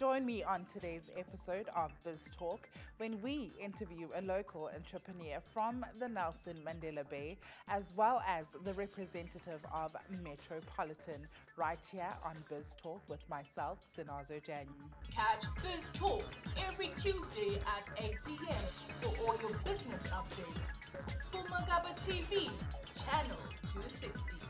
Join me on today's episode of Biz Talk when we interview a local entrepreneur from the Nelson Mandela Bay, as well as the representative of Metropolitan, right here on Biz Talk with myself, Sinazo January. Catch Biz Talk every Tuesday at 8 p.m. for all your business updates. Mpuma Kapa TV, channel 260.